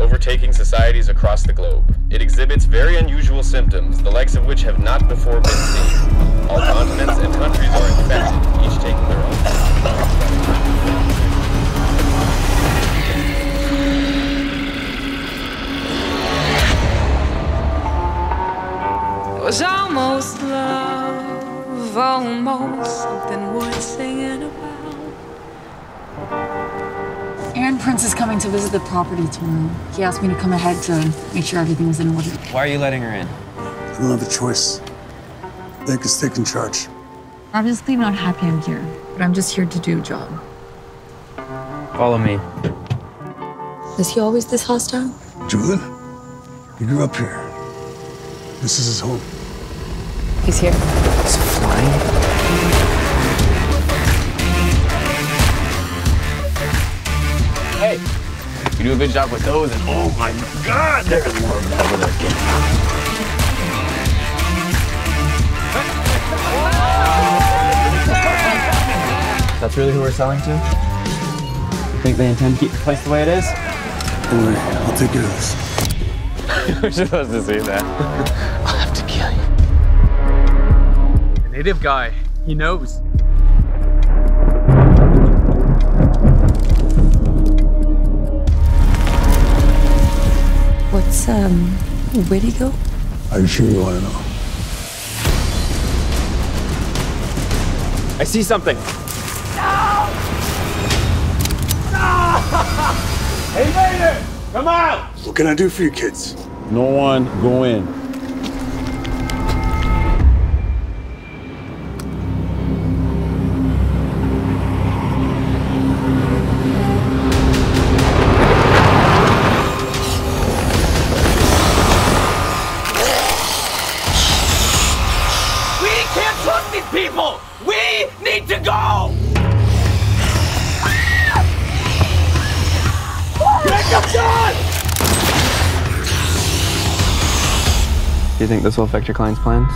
overtaking societies across the globe. It exhibits very unusual symptoms, the likes of which have not before been seen. All continents and countries are infected, each taking their own. Was almost love, almost something worth singing about. Aaron Prince is coming to visit the property tomorrow. He asked me to come ahead to make sure everything was in order. Why are you letting her in? I don't have a choice. They can take in charge. Obviously not happy I'm here, but I'm just here to do a job. Follow me. Is he always this hostile? Julian, he grew up here. This is his home. He's here. it flying? You do a good job with those, and oh my god, there's more of that with our kid. That's really who we're selling to? Think they intend to keep the place the way it is? Don't worry, I'll take care of this. We're supposed to see that. I'll have to kill you. The native guy, he knows. What's, um, where'd he go? Are you sure you want to know? I see something. No! No! he made it! Come out! What can I do for you kids? No one go in. These people! We need to go! Do you think this will affect your client's plans?